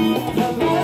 Yeah. you.